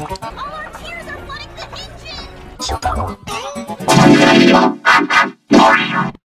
All our tears are flooding the engine!